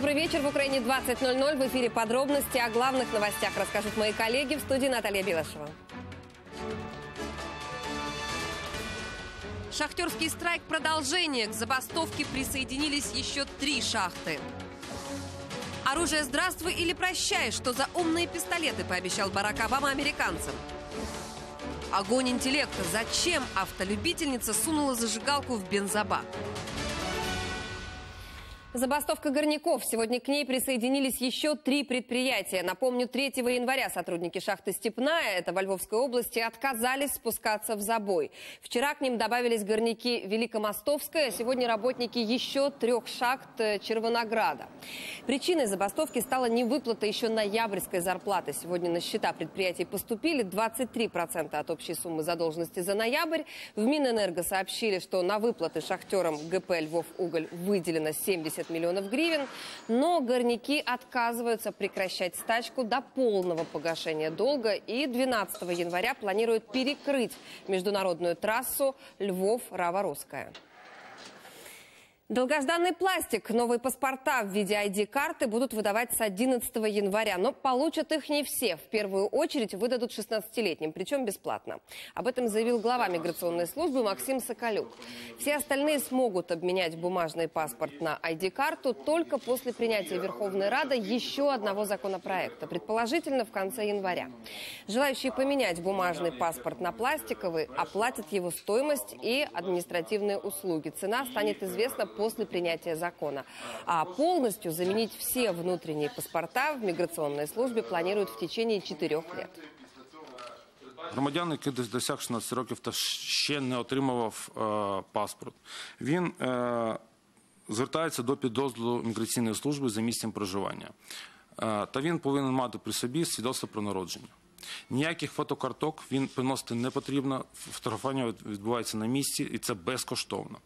Добрый вечер. В Украине 20.00. В эфире подробности о главных новостях расскажут мои коллеги в студии Наталья Белышева. Шахтерский страйк продолжение. К забастовке присоединились еще три шахты. Оружие «Здравствуй» или «Прощай», что за умные пистолеты пообещал Барак Обама американцам. Огонь интеллекта. Зачем автолюбительница сунула зажигалку в бензобак? Забастовка горняков. Сегодня к ней присоединились еще три предприятия. Напомню, 3 января сотрудники шахты «Степная», это во Львовской области, отказались спускаться в забой. Вчера к ним добавились горняки Великомостовская, сегодня работники еще трех шахт э, Червонограда. Причиной забастовки стала невыплата еще ноябрьской зарплаты. Сегодня на счета предприятий поступили 23% от общей суммы задолженности за ноябрь. В Минэнерго сообщили, что на выплаты шахтерам ГП «Львов Уголь» выделено 70 70 миллионов гривен, но горняки отказываются прекращать стачку до полного погашения долга и 12 января планируют перекрыть международную трассу Львов-Раворусская. Долгожданный пластик. Новые паспорта в виде ID-карты будут выдавать с 11 января. Но получат их не все. В первую очередь выдадут 16-летним, причем бесплатно. Об этом заявил глава миграционной службы Максим Соколюк. Все остальные смогут обменять бумажный паспорт на ID-карту только после принятия Верховной Рады еще одного законопроекта, предположительно в конце января. Желающие поменять бумажный паспорт на пластиковый оплатят его стоимость и административные услуги. Цена станет известна после принятия закона. А полностью заменить все внутренние паспорта в миграционной службе планируют в течение четырех лет. Громадян, який досяг 16 років та ще не отримував е, паспорт, він е, звертається до підрозділу міграційної служби за місцем проживання. Е, та він повинен мати при собі свідоцтво про народження. Ніяких фотокарток він приносити не потрібно. Фотографування відбувається на місці, і це безкоштовно.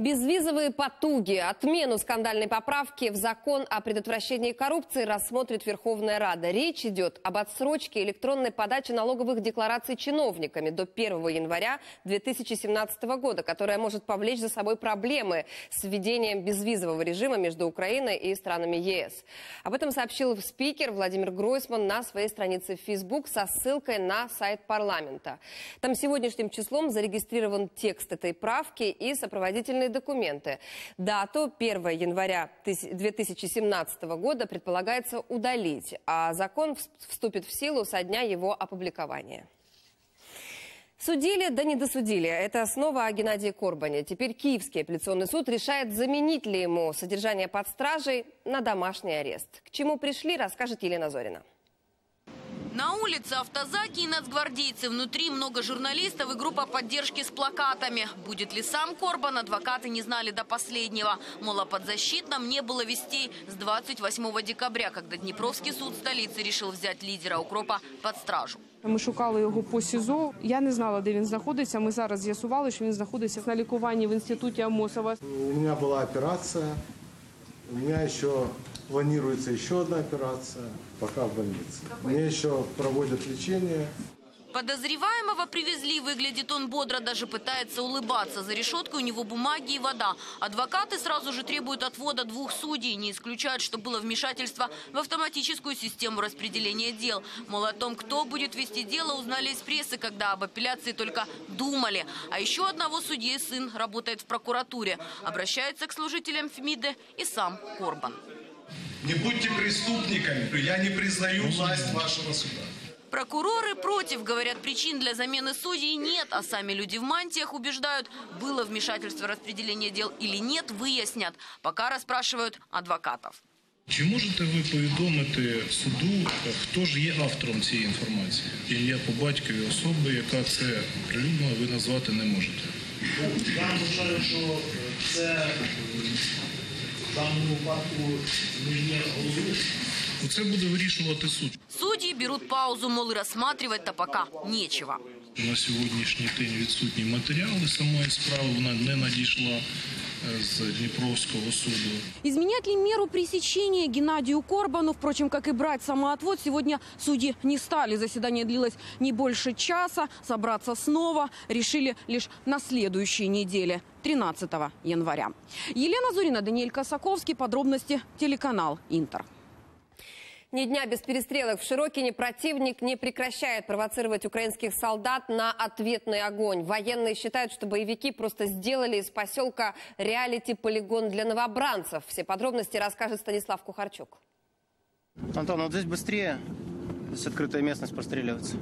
Безвизовые потуги. Отмену скандальной поправки в закон о предотвращении коррупции рассмотрит Верховная Рада. Речь идет об отсрочке электронной подачи налоговых деклараций чиновниками до 1 января 2017 года, которая может повлечь за собой проблемы с введением безвизового режима между Украиной и странами ЕС. Об этом сообщил спикер Владимир Гройсман на своей странице в Facebook со ссылкой на сайт парламента. Там сегодняшним числом зарегистрирован текст этой правки и сопроводительные документы. Дату 1 января 2017 года предполагается удалить, а закон вступит в силу со дня его опубликования. Судили, да не досудили. Это снова о Геннадии Корбане. Теперь Киевский апелляционный суд решает, заменить ли ему содержание под стражей на домашний арест. К чему пришли, расскажет Елена Зорина. На улице автозаки и нацгвардейцы. Внутри много журналистов и группа поддержки с плакатами. Будет ли сам Корбан, адвокаты не знали до последнего. Мол, о подзащитном не было вестей с 28 декабря, когда Днепровский суд столицы решил взять лидера укропа под стражу. Ми шукали його по СІЗО. Я не знала, де він знаходиться. Ми зараз з'ясували, що він знаходиться на лікуванні в інституті Амосова. У меня была операция, у меня еще планируется еще одна операция, пока в больнице. Мне еще проводят лечение. Подозреваемого привезли, выглядит он бодро, даже пытается улыбаться. За решеткой у него бумаги и вода. Адвокаты сразу же требуют отвода двух судей. Не исключают, что было вмешательство в автоматическую систему распределения дел. Мол, о том, кто будет вести дело, узнали из прессы, когда об апелляции только думали. А еще одного судьи сын работает в прокуратуре. Обращается к служителям ФМИДа и сам Корбан. Не будьте преступниками. Я не признаю власть вашего суда. Прокуроры против, говорят, причин для замены судей нет, а сами люди в мантиях убеждают, было вмешательство в распределение дел или нет, выяснят. Пока расспрашивают адвокатов. Чи можете ви повідомити суду, хто ж є автором цієї інформації? Ім'я по батькові особи, яка це прилюднила, ви назвати не можете. Я вважаю, що це в даному випадку не є головою. Це буде вирішувати суд. Судьи берут паузу, мол, и рассматривать-то пока нечего. На сьогоднішній день відсутні матеріали самої справи, вона не надійшла е, з Дніпровського суду. Изменять ли меру пресечения Геннадию Корбану? Впрочем, как и брать самоотвод, сегодня судьи не стали. Заседание длилось не больше часа. Собраться снова решили лишь на следующей неделе, 13 января. Елена Зурина, Даниэль Косаковский. Подробности телеканал «Интер». Ни дня без перестрелок в Широкине противник не прекращает провоцировать украинских солдат на ответный огонь. Военные считают, что боевики просто сделали из поселка реалити-полигон для новобранцев. Все подробности расскажет Станислав Кухарчук. Антон, вот здесь быстрее. Здесь открытая местность простреливается.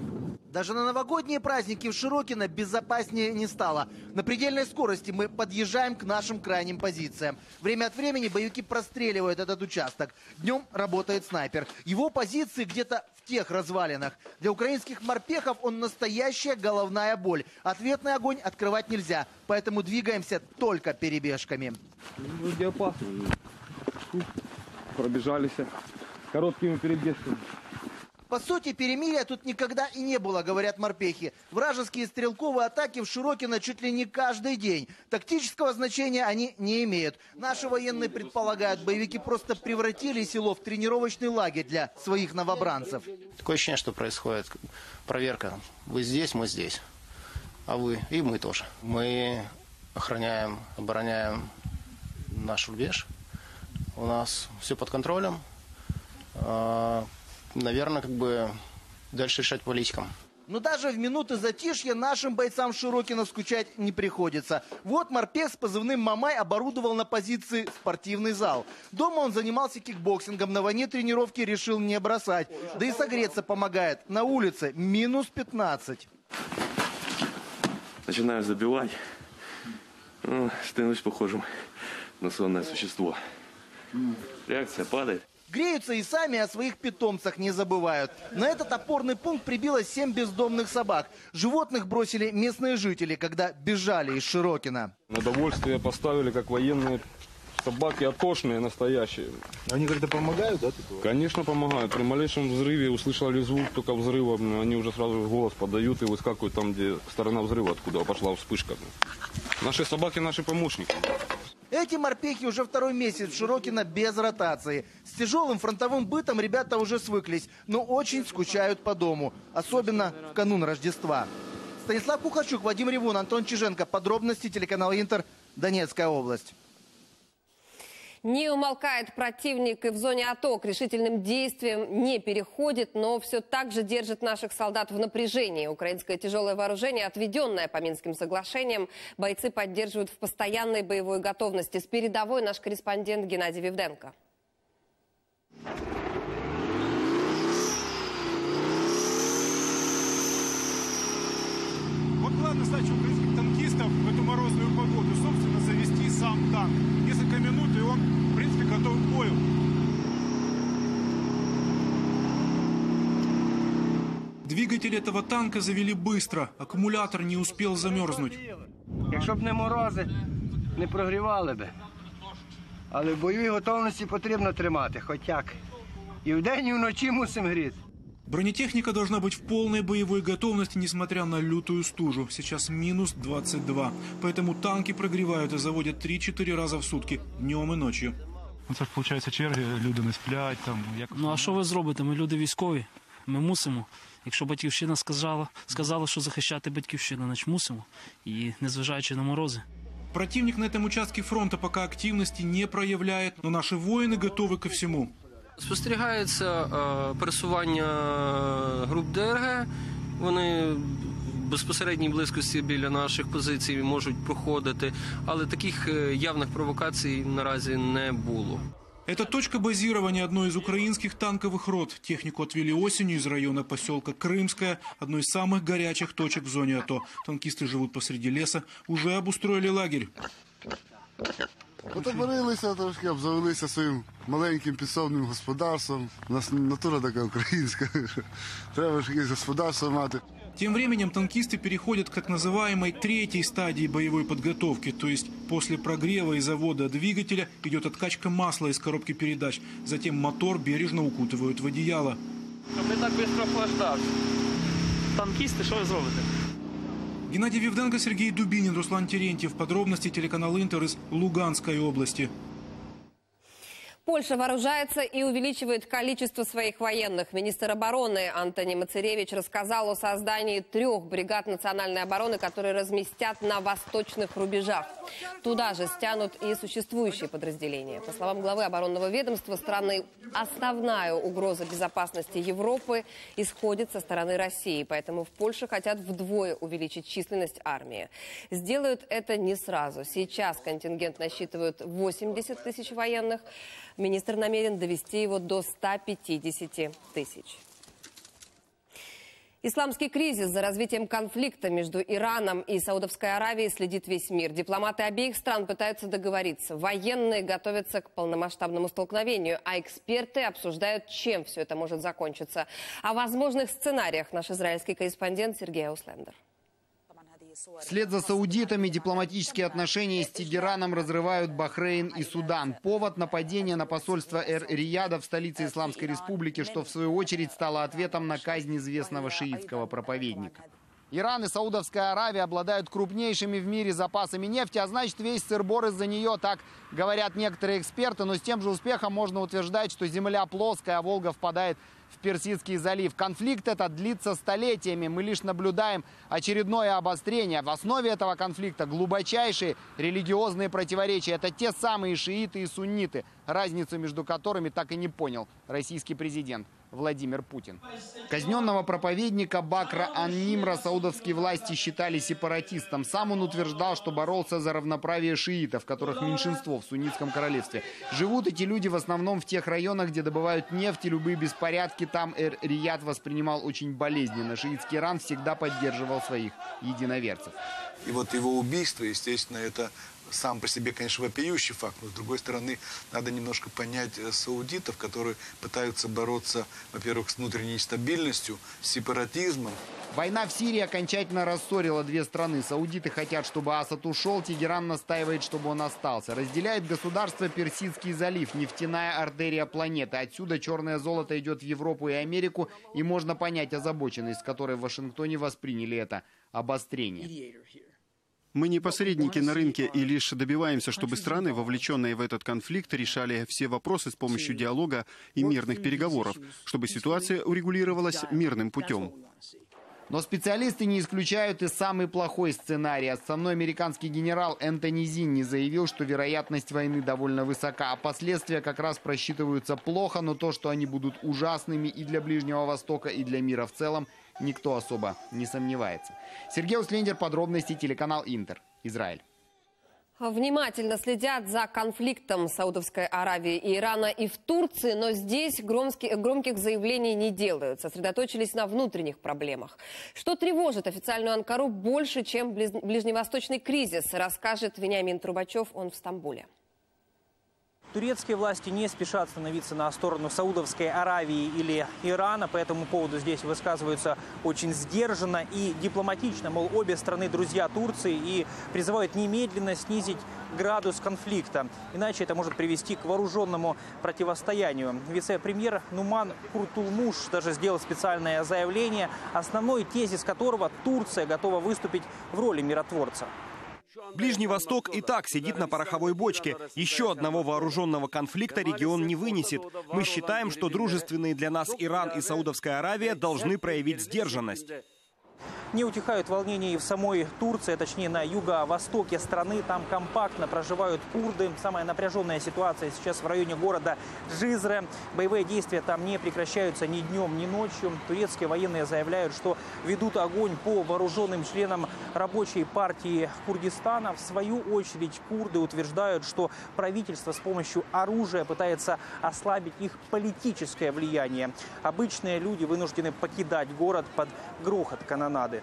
Даже на новогодние праздники в Широкино безопаснее не стало. На предельной скорости мы подъезжаем к нашим крайним позициям. Время от времени боевики простреливают этот участок. Днем работает снайпер. Его позиции где-то в тех развалинах. Для украинских морпехов он настоящая головная боль. Ответный огонь открывать нельзя, поэтому двигаемся только перебежками. Вроде опасно. Пробежались короткими перебежками. По сути, перемирия тут никогда и не было, говорят морпехи. Вражеские стрелковые атаки в Широкино чуть ли не каждый день. Тактического значения они не имеют. Наши военные предполагают, боевики просто превратили село в тренировочный лагерь для своих новобранцев. Такое ощущение, что происходит проверка. Вы здесь, мы здесь. А вы и мы тоже. Мы охраняем, обороняем наш рубеж. У нас все под контролем. Наверное, как бы дальше решать политикам. Но даже в минуты затишья нашим бойцам Широкино скучать не приходится. Вот морпех с позывным «Мамай» оборудовал на позиции спортивный зал. Дома он занимался кикбоксингом, на войне тренировки решил не бросать. Да и согреться помогает. На улице минус 15. Начинаю забивать. Ну, становлюсь похожим на сонное существо. Реакция падает. Греются и сами о своих питомцах не забывают. На этот опорный пункт прибило семь бездомных собак. Животных бросили местные жители, когда бежали из Широкина. На довольствие поставили, как военные собаки, откошенные, настоящие. Они как-то помогают, да? Конечно, помогают. При малейшем взрыве услышали звук только взрыва, они уже сразу голос подают и выскакивают там, где сторона взрыва, откуда пошла вспышка. Наши собаки, наши помощники. Эти морпехи уже второй месяц в Широкино без ротации. С тяжелым фронтовым бытом ребята уже свыклись, но очень скучают по дому. Особенно в канун Рождества. Станислав Кухачук, Вадим Ревун, Антон Чиженко. Подробности телеканал Интер. Донецкая область. Не умолкает противник и в зоне АТО. К решительным действиям не переходит, но все так же держит наших солдат в напряжении. Украинское тяжелое вооружение, отведенное по Минским соглашениям, бойцы поддерживают в постоянной боевой готовности. С передовой наш корреспондент Геннадий Вивденко. Вот главная задача украинских танкистов в эту морозную погоду, собственно, завести сам танк. Двигатель этого танка завели быстро, аккумулятор не успел замерзнуть. Якщо б не морози, не прогрівали би. Але в бойовій готовності потрібно тримати, хоч як. І вдень, і вночі мусимо гріти. Бронетехника должна быть в полной боевой готовности, несмотря на лютую стужу. Сейчас минус 22. Поэтому танки прогревают и заводят 3-4 раза в сутки, днем и ночью. Ну, це ж виходить черги, люди не сплять. Там, як... Ну а що ви зробите? Ми люди військові. Ми мусимо. Якщо батьківщина сказала, сказала, що захищати батьківщину, значить мусимо. І незважаючи на морози. Противник на этом участке фронта пока активности не проявляет, но наши воины готовы ко всему. Спостерігається е, пересування груп ДРГ. Вони в безпосередній близькості біля наших позицій можуть проходити, але таких е, явних провокацій наразі не було. Это точка базирования одной из украинских танковых рот. Технику отвели осенью из района поселка Крымская, одной из самых горячих точек в зоне АТО. Танкисты живут посреди леса, уже обустроили лагерь. Отоборилися трошки, обзавелися своїм маленьким підсобним господарством. У нас натура така українська. Треба ж якесь господарство мати. Тем временем танкисты переходят к так называемой третьей стадии боевой подготовки, то есть после прогрева и завода двигателя идет откачка масла из коробки передач, затем мотор бережно укутывают в одеяло. Щоб не так швидко охлаждався. Танкісти, що ви зробите? Геннадий Вивденко, Сергей Дубинин, Руслан Терентьев. Подробности телеканал Интер из Луганской области. Польша вооружается и увеличивает количество своих военных. Министр обороны Антони Мацеревич рассказал о создании трех бригад национальной обороны, которые разместят на восточных рубежах. Туда же стянут и существующие подразделения. По словам главы оборонного ведомства страны, основная угроза безопасности Европы исходит со стороны России. Поэтому в Польше хотят вдвое увеличить численность армии. Сделают это не сразу. Сейчас контингент насчитывает 80 тысяч военных. Министр намерен довести его до 150 тысяч. Исламский кризис за развитием конфликта между Ираном и Саудовской Аравией следит весь мир. Дипломаты обеих стран пытаются договориться. Военные готовятся к полномасштабному столкновению, а эксперты обсуждают, чем все это может закончиться. О возможных сценариях наш израильский корреспондент Сергей Ауслендер. Вслед за саудитами дипломатические отношения с Тегераном разрывают Бахрейн и Судан. Повод – нападение на посольство Эр-Рияда в столице Исламской Республики, что в свою очередь стало ответом на казнь известного шиитского проповедника. Иран и Саудовская Аравия обладают крупнейшими в мире запасами нефти, а значит весь сырбор из-за нее, так говорят некоторые эксперты, но с тем же успехом можно утверждать, что земля плоская, а Волга впадает в Персидский залив. Конфликт этот длится столетиями. Мы лишь наблюдаем очередное обострение. В основе этого конфликта глубочайшие религиозные противоречия. Это те самые шииты и сунниты, разницу между которыми так и не понял российский президент. Владимир Путин. Казненного проповедника Бакра Аннимра саудовские власти считали сепаратистом. Сам он утверждал, что боролся за равноправие шиитов, которых меньшинство в суннитском королевстве. Живут эти люди в основном в тех районах, где добывают нефть и любые беспорядки. Там Эр-Рияд воспринимал очень болезненно. Шиитский Иран всегда поддерживал своих единоверцев. И вот его убийство, естественно, это сам по себе, конечно, вопиющий факт, но с другой стороны, надо немножко понять э, саудитов, которые пытаются бороться, во-первых, с внутренней стабильностью, с сепаратизмом. Война в Сирии окончательно рассорила две страны. Саудиты хотят, чтобы Асад ушел, Тегеран настаивает, чтобы он остался. Разделяет государство Персидский залив, нефтяная артерия планеты. Отсюда черное золото идет в Европу и Америку, и можно понять озабоченность, с которой в Вашингтоне восприняли это обострение. Мы не посредники на рынке и лишь добиваемся, чтобы страны, вовлеченные в этот конфликт, решали все вопросы с помощью диалога и мирных переговоров, чтобы ситуация урегулировалась мирным путем. Но специалисты не исключают и самый плохой сценарий. Основной американский генерал Энтони Зинни заявил, что вероятность войны довольно высока, а последствия как раз просчитываются плохо, но то, что они будут ужасными и для Ближнего Востока, и для мира в целом, никто особо не сомневается. Сергей Услендер, подробности, телеканал Интер, Израиль. Внимательно следят за конфликтом Саудовской Аравии и Ирана и в Турции, но здесь громких, громких заявлений не делают. Сосредоточились на внутренних проблемах. Что тревожит официальную Анкару больше, чем ближневосточный кризис, расскажет Вениамин Трубачев, он в Стамбуле. Турецкие власти не спешат становиться на сторону Саудовской Аравии или Ирана. По этому поводу здесь высказываются очень сдержанно и дипломатично. Мол, обе страны друзья Турции и призывают немедленно снизить градус конфликта. Иначе это может привести к вооруженному противостоянию. Вице-премьер Нуман Куртулмуш даже сделал специальное заявление, основной тезис которого Турция готова выступить в роли миротворца. Ближний Восток и так сидит на пороховой бочке. Еще одного вооруженного конфликта регион не вынесет. Мы считаем, что дружественные для нас Иран и Саудовская Аравия должны проявить сдержанность. Не утихают волнения и в самой Турции, точнее на юго-востоке страны. Там компактно проживают курды. Самая напряженная ситуация сейчас в районе города Джизре. Боевые действия там не прекращаются ни днем, ни ночью. Турецкие военные заявляют, что ведут огонь по вооруженным членам рабочей партии Курдистана. В свою очередь курды утверждают, что правительство с помощью оружия пытается ослабить их политическое влияние. Обычные люди вынуждены покидать город под грохот канонады.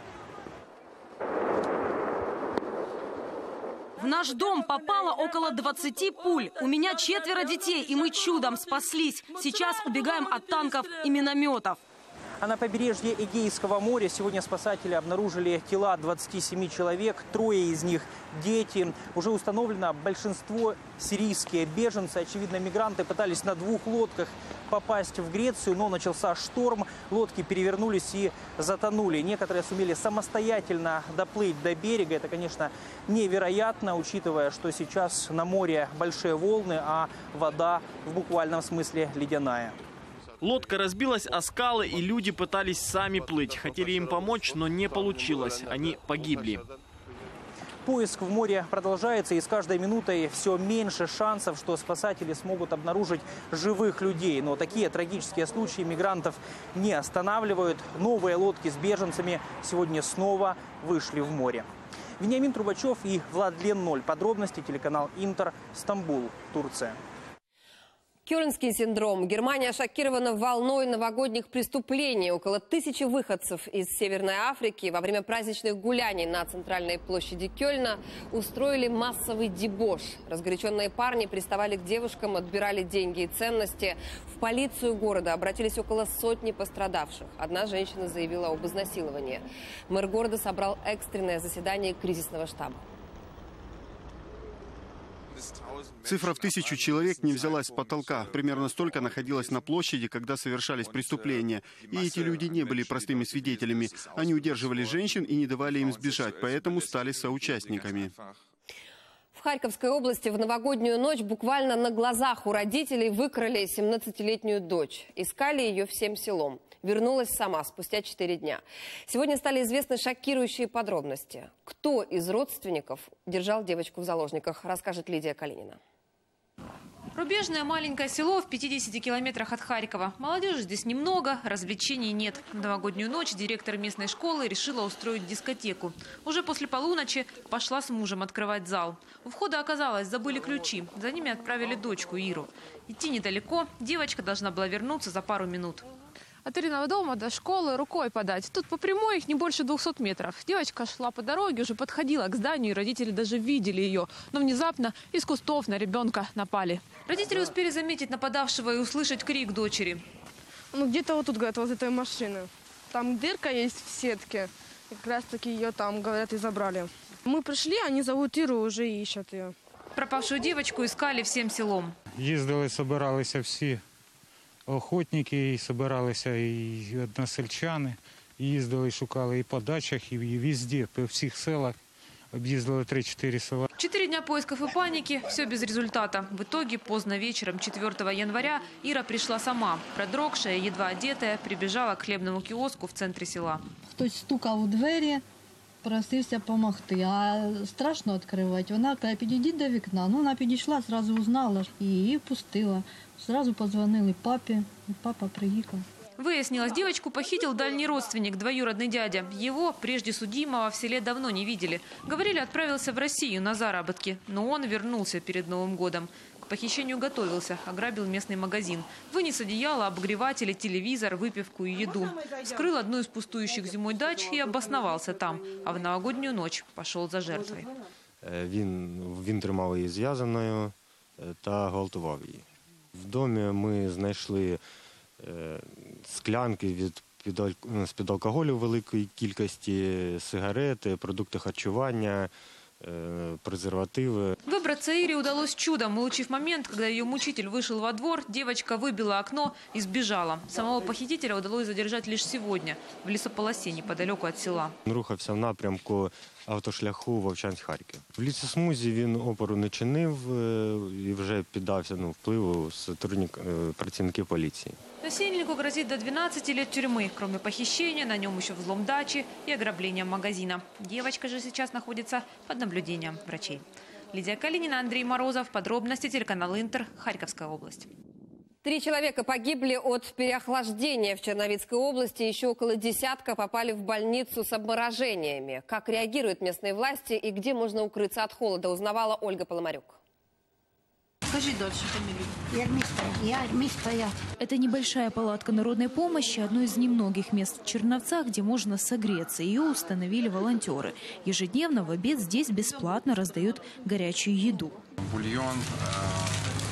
В наш дом попало около 20 пуль. У меня четверо детей, и мы чудом спаслись. Сейчас убегаем от танков и минометов. А на побережье Эгейского моря сегодня спасатели обнаружили тела 27 человек, трое из них дети. Уже установлено большинство сирийские беженцы. Очевидно, мигранты пытались на двух лодках попасть в Грецию, но начался шторм. Лодки перевернулись и затонули. Некоторые сумели самостоятельно доплыть до берега. Это, конечно, невероятно, учитывая, что сейчас на море большие волны, а вода в буквальном смысле ледяная. Лодка разбилась о скалы, и люди пытались сами плыть. Хотели им помочь, но не получилось. Они погибли. Поиск в море продолжается, и с каждой минутой все меньше шансов, что спасатели смогут обнаружить живых людей. Но такие трагические случаи мигрантов не останавливают. Новые лодки с беженцами сегодня снова вышли в море. Вениамин Трубачев и Влад Лен-0. Подробности телеканал Интер, Стамбул, Турция. Кёльнский синдром. Германия шокирована волной новогодних преступлений. Около тысячи выходцев из Северной Африки во время праздничных гуляний на центральной площади Кёльна устроили массовый дебош. Разгоряченные парни приставали к девушкам, отбирали деньги и ценности. В полицию города обратились около сотни пострадавших. Одна женщина заявила об изнасиловании. Мэр города собрал экстренное заседание кризисного штаба. Цифра в тысячу человек не взялась с потолка. Примерно столько находилось на площади, когда совершались преступления. И эти люди не были простыми свидетелями. Они удерживали женщин и не давали им сбежать, поэтому стали соучастниками. Харьковской области в новогоднюю ночь буквально на глазах у родителей выкрали 17-летнюю дочь. Искали ее всем селом. Вернулась сама спустя 4 дня. Сегодня стали известны шокирующие подробности. Кто из родственников держал девочку в заложниках, расскажет Лидия Калинина. Рубежное маленькое село в 50 километрах от Харькова. Молодежи здесь немного, развлечений нет. В новогоднюю ночь директор местной школы решила устроить дискотеку. Уже после полуночи пошла с мужем открывать зал. У входа оказалось, забыли ключи. За ними отправили дочку Иру. Идти недалеко, девочка должна была вернуться за пару минут. От Ириного дома до школы рукой подать. Тут по прямой их не больше 200 метров. Девочка шла по дороге, уже подходила к зданию, и родители даже видели ее. Но внезапно из кустов на ребенка напали. Родители успели заметить нападавшего и услышать крик дочери. Ну, где-то вот тут, говорят, возле этой машины. Там дырка есть в сетке. И как раз таки ее там, говорят, и забрали. Мы пришли, они зовут Иру, уже ищут ее. Пропавшую девочку искали всем селом. Їздили, собиралися всі охотники, і собиралися і односельчани. Їздили, шукали і по дачах, і везде, по всіх селах. Объездила 3-4 села. Четыре дня поисков и паники, все без результата. В итоге поздно вечером 4 января Ира пришла сама. Продрогшая, едва одетая, прибежала к хлебному киоску в центре села. Хтось стукав у двері, просився допомогти, а страшно відкривати. Вона каже, підійдіть до вікна. Ну, вона підійшла, одразу узнала і її впустила. Зразу подзвонили папі, і папа приїхав. Выяснилось, девочку похитил дальний родственник, двоюродный дядя. Его, прежде судимого, в селе давно не видели. Говорили, отправился в Россию на заработки, но он вернулся перед Новым годом. К похищению готовился, ограбил местный магазин. Вынес одеяло, обогреватели, телевизор, выпивку и еду. Скрыл одну из пустующих зимой дач и обосновался там. А в новогоднюю ночь пошел за жертвой. Е, Він, він тримав її зв'язаною е, та гвалтував її. В домі ми знайшли е, склянки від під, аль- ну, з-під алкоголю великої кількості, сигарети, продукти харчування, е, презервативи. Выбраться Ире удалось чудом. Улучив момент, когда ее мучитель вышел во двор, девочка выбила окно и сбежала. Самого похитителя удалось задержать лишь сегодня, в лесополосе неподалеку от села. Він рухався в напрямку автошляху Вовчанськ-Харків. В лісосмузі він опору не чинив е, і вже піддався ну, впливу сотрудник, е, працівників поліції. Насильнику грозит до 12 лет тюрьмы. Кроме похищения, на нем еще взлом дачи и ограбление магазина. Девочка же сейчас находится под наблюдением врачей. Лидия Калинина, Андрей Морозов. Подробности телеканал Интер. Харьковская область. Три человека погибли от переохлаждения в Черновицкой области. Еще около десятка попали в больницу с обморожениями. Как реагируют местные власти и где можно укрыться от холода, узнавала Ольга Поломарюк. Скажи дальше фамилию. Я мисто, я. Это небольшая палатка народной помощи, одно из немногих мест в Черновцах, где можно согреться. Ее установили волонтеры. Ежедневно в обед здесь бесплатно раздают горячую еду. бульон, э,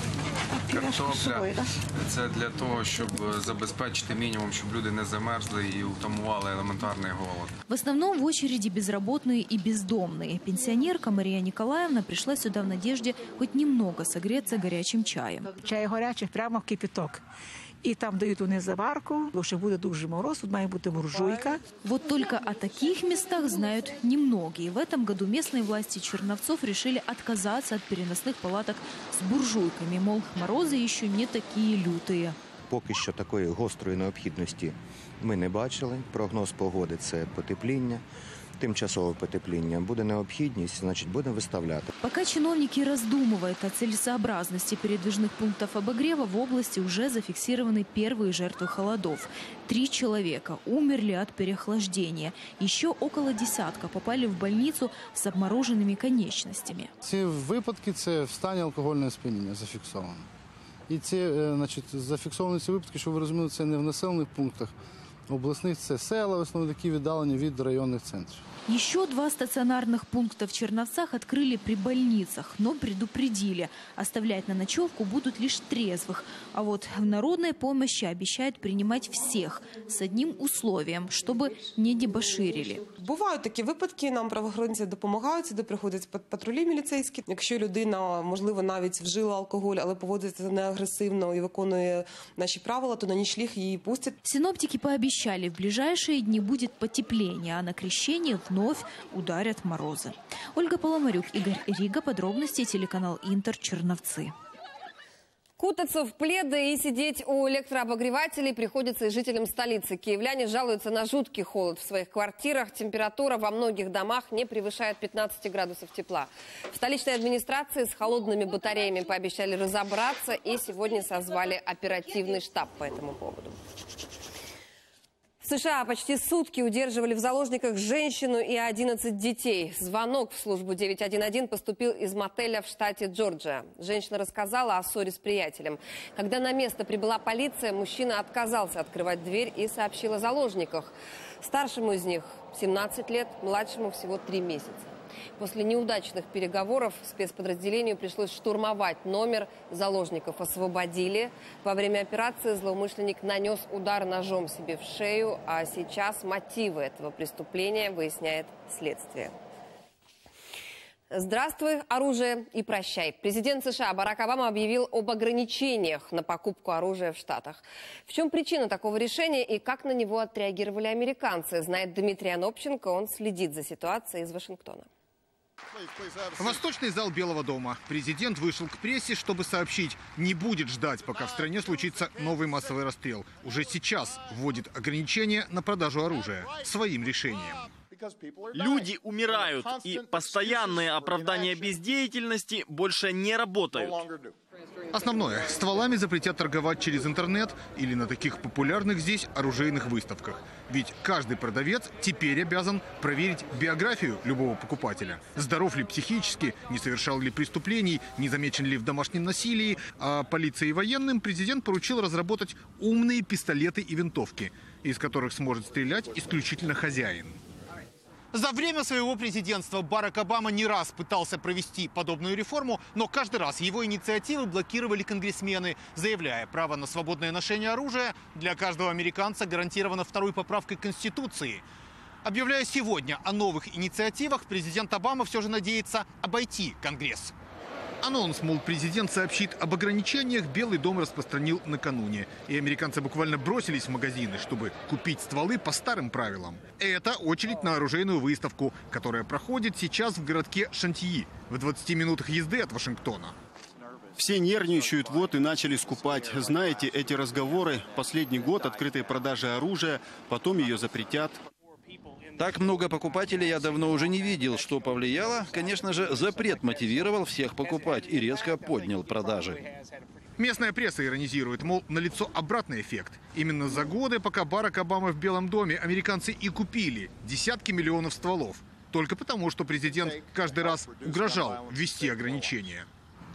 Картопля це для того, щоб забезпечити мінімум, щоб люди не замерзли і утамували елементарний голод. В основном в очереди безработные и бездомные. Пенсионерка Мария Николаевна пришла сюда в надежде хоть немного согреться горячим чаем. Чай горячий прямо в кипяток І там дають вони заварку, бо ще буде дуже мороз, тут має бути буржуйка. Вот только о таких местах знают немногие. В этом году местные власти Черновцов решили отказаться от переносных палаток с буржуйками. Мол, морозы еще не такие лютые. Поки що такої гострої необхідності ми не бачили. Прогноз погоди це потепління. Тимчасове потепління буде необхідність, значить будемо виставляти. Пока чиновники раздумывают о целесообразности передвижных пунктов обогрева, в области уже зафиксированы первые жертвы холодов. Три человека умерли от переохлаждения. Еще около десятка попали в больницу с обмороженными конечностями. Ці випадки це в стані алкогольного сп'яніння зафіксовано. І ці, е, значить, зафіксовані ці випадки, щоб ви розуміли, це не в населених пунктах обласних, це села, в основному такі віддалені від районних центрів. Еще два стационарных пункта в Черновцах открыли при больницах, но предупредили. Оставлять на ночевку будут лишь трезвых. А вот в народной помощи обещают принимать всех с одним условием, чтобы не дебоширили. Бувають такі випадки, нам правоохоронці допомагають, сюди приходять пат- патрулі міліцейські. Якщо людина, можливо, навіть вжила алкоголь, але поводиться неагресивно і виконує наші правила, то на нічліг її пустять. Синоптики пообещали, в ближайшие дни будет потепление, а на крещение вновь ударят морозы. Ольга Поломарюк, Игорь Рига. Подробности телеканал Интер Черновцы. Кутаться в пледы и сидеть у электрообогревателей приходится и жителям столицы. Киевляне жалуются на жуткий холод в своих квартирах. Температура во многих домах не превышает 15 градусов тепла. В столичной администрации с холодными батареями пообещали разобраться и сегодня созвали оперативный штаб по этому поводу. В США почти сутки удерживали в заложниках женщину и 11 детей. Звонок в службу 911 поступил из мотеля в штате Джорджия. Женщина рассказала о ссоре с приятелем. Когда на место прибыла полиция, мужчина отказался открывать дверь и сообщил о заложниках. Старшему из них 17 лет, младшему всего 3 месяца. После неудачных переговоров спецподразделению пришлось штурмовать номер. Заложников освободили. Во время операции злоумышленник нанес удар ножом себе в шею, а сейчас мотивы этого преступления выясняет следствие. Здравствуй, оружие и прощай. Президент США Барак Обама объявил об ограничениях на покупку оружия в Штатах. В чем причина такого решения и как на него отреагировали американцы, знает Дмитрий Анопченко. Он следит за ситуацией из Вашингтона. Восточный зал Белого дома. Президент вышел к прессе, чтобы сообщить, не будет ждать, пока в стране случится новый массовый расстрел. Уже сейчас вводит ограничения на продажу оружия своим решением. Люди умирают, и постоянные оправдания бездеятельности больше не работают. Основное. Стволами запретят торговать через интернет или на таких популярных здесь оружейных выставках. Ведь каждый продавец теперь обязан проверить биографию любого покупателя. Здоров ли психически, не совершал ли преступлений, не замечен ли в домашнем насилии. А полиции и военным президент поручил разработать умные пистолеты и винтовки, из которых сможет стрелять исключительно хозяин. За время своего президентства Барак Обама не раз пытался провести подобную реформу, но каждый раз его инициативы блокировали конгрессмены, заявляя, право на свободное ношение оружия для каждого американца гарантировано второй поправкой Конституции. Объявляя сегодня о новых инициативах, президент Обама все же надеется обойти Конгресс. Анонс, мол, президент сообщит об ограничениях, Белый дом распространил накануне. И американцы буквально бросились в магазины, чтобы купить стволы по старым правилам. Это очередь на оружейную выставку, которая проходит сейчас в городке Шантьи, в 20 минутах езды от Вашингтона. Все нервничают, вот и начали скупать. Знаете, эти разговоры, последний год открытой продажи оружия, потом ее запретят. Так много покупателей я давно уже не видел. Что повлияло? Конечно же, запрет мотивировал всех покупать и резко поднял продажи. Местная пресса иронизирует, мол, налицо обратный эффект. Именно за годы, пока Барак Обама в Белом доме, американцы и купили десятки миллионов стволов. Только потому, что президент каждый раз угрожал ввести ограничения.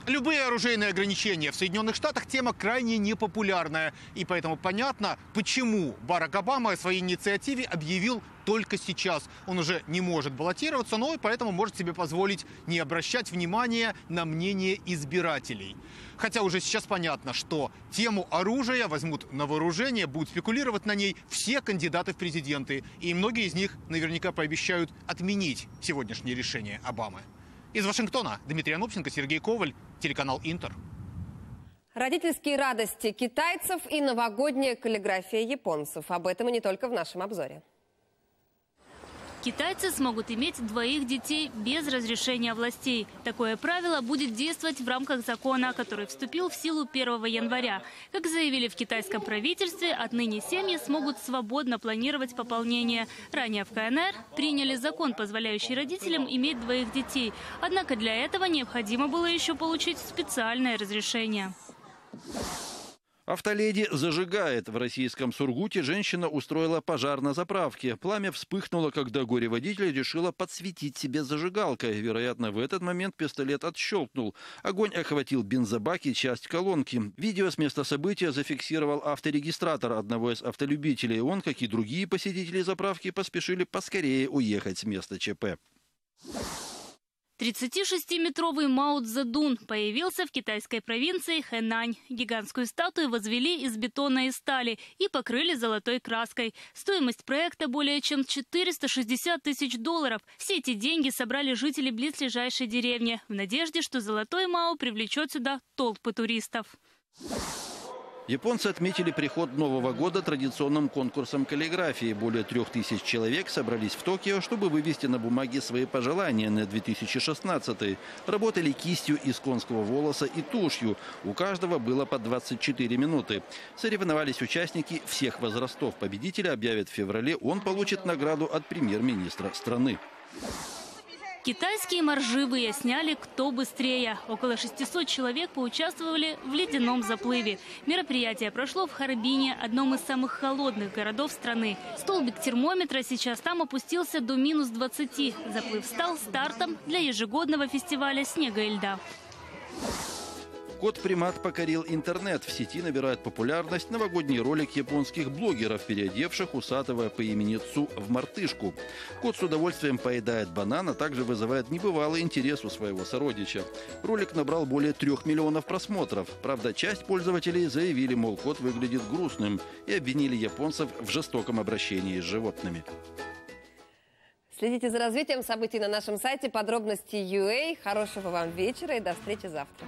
Любые оружейные ограничения в Соединенных Штатах тема крайне непопулярная. И поэтому понятно, почему Барак Обама о своей инициативе объявил только сейчас. Он уже не может баллотироваться, но и поэтому может себе позволить не обращать внимания на мнение избирателей. Хотя уже сейчас понятно, что тему оружия возьмут на вооружение, будут спекулировать на ней все кандидаты в президенты. И многие из них наверняка пообещают отменить сегодняшнее решение Обамы. Из Вашингтона Дмитрий Анопченко, Сергей Коваль, телеканал «Интер». Родительские радости китайцев и новогодняя каллиграфия японцев. Об этом и не только в нашем обзоре. Китайцы смогут иметь двоих детей без разрешения властей. Такое правило будет действовать в рамках закона, который вступил в силу 1 января. Как заявили в китайском правительстве, отныне семьи смогут свободно планировать пополнение. Ранее в КНР приняли закон, позволяющий родителям иметь двоих детей. Однако для этого необходимо было еще получить специальное разрешение. Автоледи зажигает. В российском Сургуте женщина устроила пожар на заправке. Пламя вспыхнуло, когда горе-водитель решила подсветить себе зажигалкой. Вероятно, в этот момент пистолет отщелкнул. Огонь охватил бензобак и часть колонки. Видео с места события зафиксировал авторегистратор одного из автолюбителей. Он, как и другие посетители заправки, поспешили поскорее уехать с места ЧП. 36-метровый Мао Цзэдун появился в китайской провинции Хэнань. Гигантскую статую возвели из бетона и стали и покрыли золотой краской. Стоимость проекта более чем 460 тысяч долларов. Все эти деньги собрали жители близлежащей деревни в надежде, что золотой Мао привлечет сюда толпы туристов. Японцы отметили приход Нового года традиционным конкурсом каллиграфии. Более трех тысяч человек собрались в Токио, чтобы вывести на бумаге свои пожелания на 2016. Работали кистью из конского волоса и тушью. У каждого было по 24 минуты. Соревновались участники всех возрастов. Победителя объявят в феврале. Он получит награду от премьер-министра страны. Китайские моржи выясняли, кто быстрее. Около 600 человек поучаствовали в ледяном заплыве. Мероприятие прошло в Харбине, одном из самых холодных городов страны. Столбик термометра сейчас там опустился до минус 20. Заплыв стал стартом для ежегодного фестиваля снега и льда. Кот-примат покорил интернет. В сети набирает популярность новогодний ролик японских блогеров, переодевших усатого по имени Цу в мартышку. Кот с удовольствием поедает банан, а также вызывает небывалый интерес у своего сородича. Ролик набрал более трех миллионов просмотров. Правда, часть пользователей заявили, мол, кот выглядит грустным и обвинили японцев в жестоком обращении с животными. Следите за развитием событий на нашем сайте подробности UA. Хорошего вам вечера и до встречи завтра.